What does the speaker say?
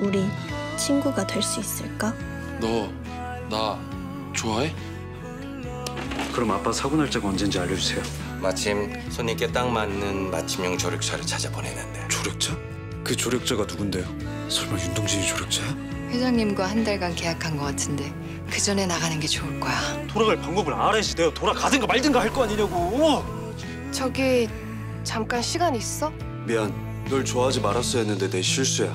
우리 친구가 될 수 있을까? 너 나 좋아해? 그럼 아빠 사고 날짜가 언젠지 알려주세요. 마침 손님께 딱 맞는 맞춤형 조력자를 찾아 보내는데 조력자? 그 조력자가 누군데요? 설마 윤동진이 조력자야? 회장님과 한 달간 계약한 것 같은데 그 전에 나가는 게 좋을 거야. 돌아갈 방법을 알아야지 내가 돌아가든가 말든가 할 거 아니냐고. 저기 잠깐 시간 있어? 미안. 널 좋아하지 말았어야 했는데 내 실수야.